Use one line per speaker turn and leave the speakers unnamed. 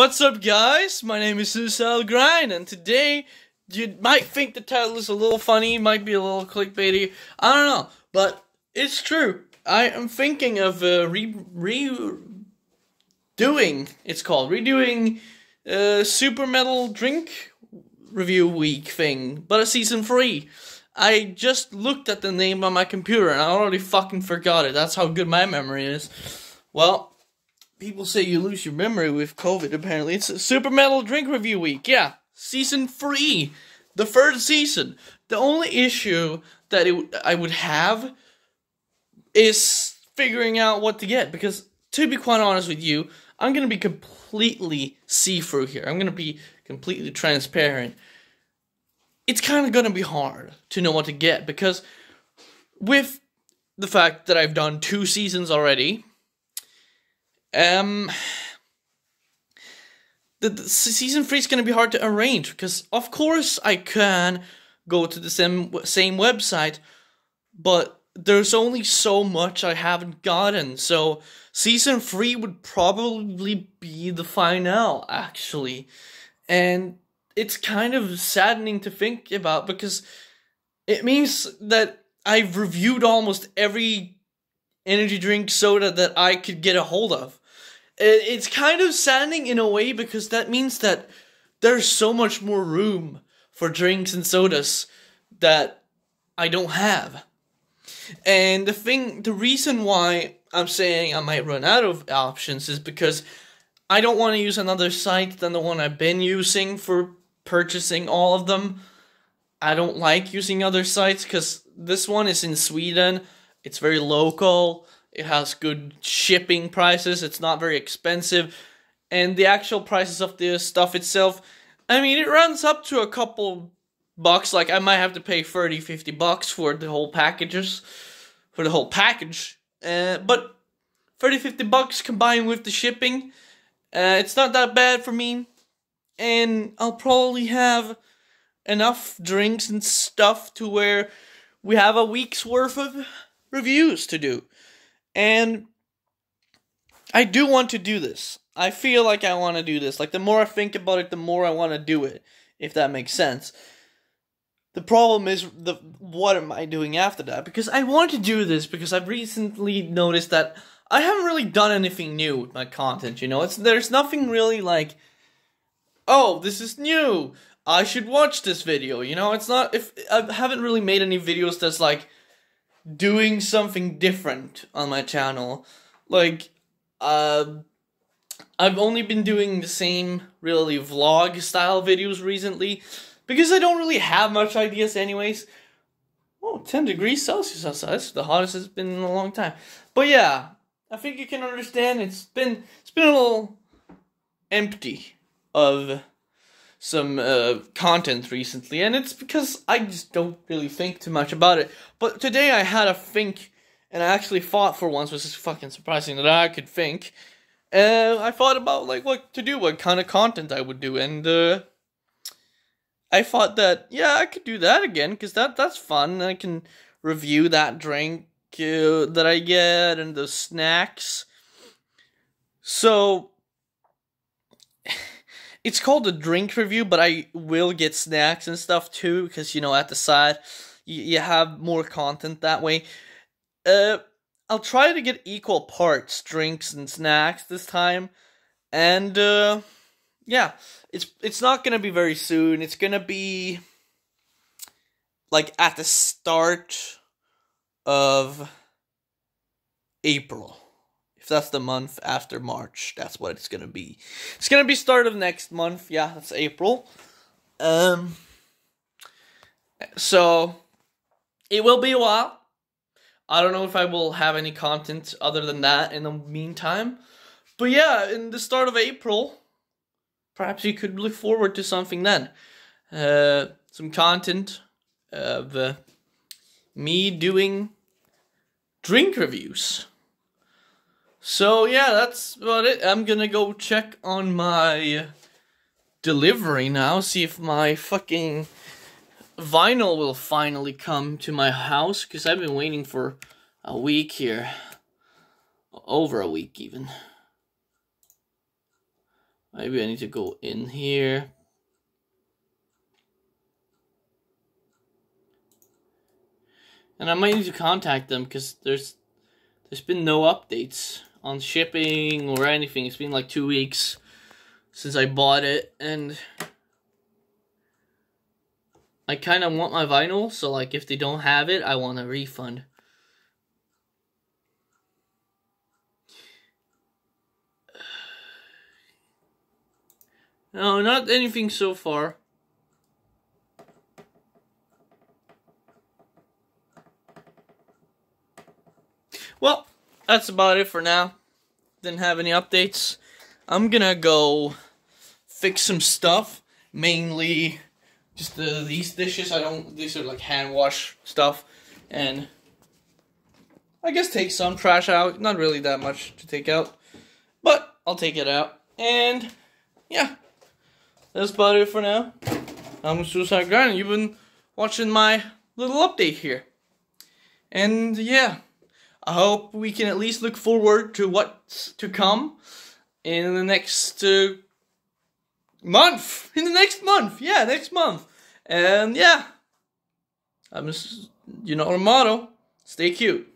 What's up, guys? My name is Suicide Grind, and today you might think the title is a little funny, might be a little clickbaity. I don't know, but it's true. I am thinking of uh, re re doing. It's called redoing uh, Super Metal Drink Review Week thing, but a season three. I just looked at the name on my computer and I already fucking forgot it. That's how good my memory is. Well, people say you lose your memory with COVID, apparently. It's a Super Metal Drink Review Week. Yeah, season three. The third season. The only issue that it, I would have is figuring out what to get. Because, to be quite honest with you, I'm going to be completely see through here. I'm going to be completely transparent it's kind of going to be hard to know what to get because with the fact that I've done two seasons already, um, the, the season three is going to be hard to arrange because, of course, I can go to the same same website, but there's only so much I haven't gotten. So season three would probably be the finale, actually, and it's kind of saddening to think about because it means that I've reviewed almost every energy drink soda that I could get a hold of. It's kind of saddening in a way because that means that there's so much more room for drinks and sodas that I don't have. And the thing, the reason why I'm saying I might run out of options is because I don't want to use another site than the one I've been using for purchasing all of them. I don't like using other sites because this one is in Sweden. It's very local. It has good shipping prices. It's not very expensive. And the actual prices of the stuff itself, I mean, it runs up to a couple bucks. Like, I might have to pay 30, 50 bucks for the whole packages, for the whole package. Uh, but 30, 50 bucks combined with the shipping, uh, it's not that bad for me and I'll probably have enough drinks and stuff to where we have a week's worth of reviews to do. And I do want to do this. I feel like I want to do this. Like the more I think about it, the more I want to do it, if that makes sense. The problem is the what am I doing after that? Because I want to do this because I've recently noticed that I haven't really done anything new with my content, you know? It's there's nothing really like oh, this is new. I should watch this video. You know, it's not if I haven't really made any videos that's like doing something different on my channel. Like uh I've only been doing the same really vlog style videos recently because I don't really have much ideas anyways. Oh, 10 degrees Celsius outside. That's the hottest it's been in a long time. But yeah, I think you can understand it's been it's been a little empty of some uh, content recently, and it's because I just don't really think too much about it. But today I had a think, and I actually thought for once, which is fucking surprising that I could think. Uh, I thought about like what to do, what kind of content I would do, and uh, I thought that yeah, I could do that again because that that's fun. I can review that drink uh, that I get and the snacks. So it's called a drink review, but I will get snacks and stuff too because you know at the side you, you have more content that way. Uh, I'll try to get equal parts drinks and snacks this time, and uh, yeah, it's it's not gonna be very soon. It's gonna be like at the start of April that's the month after March. That's what it's gonna be. It's gonna be start of next month. Yeah, that's April. Um. So, it will be a while. I don't know if I will have any content other than that in the meantime. But yeah, in the start of April, perhaps you could look forward to something then. Uh, some content of uh, me doing drink reviews. So yeah, that's about it. I'm gonna go check on my delivery now, see if my fucking vinyl will finally come to my house, because I've been waiting for a week here. Over a week, even. Maybe I need to go in here. And I might need to contact them because there's there's been no updates on shipping or anything. It's been like two weeks since I bought it and I kind of want my vinyl, so like if they don't have it, I want a refund. No, not anything so far. Well, that's about it for now. Didn't have any updates. I'm gonna go fix some stuff, mainly just the, these dishes. I don't, these are like hand wash stuff, and I guess take some trash out. Not really that much to take out, but I'll take it out. And yeah, that's about it for now. I'm Suicide Grind. You've been watching my little update here. And yeah, I hope we can at least look forward to what's to come in the next uh, month. In the next month, yeah, next month. And yeah, I'm just, you know our motto: stay cute.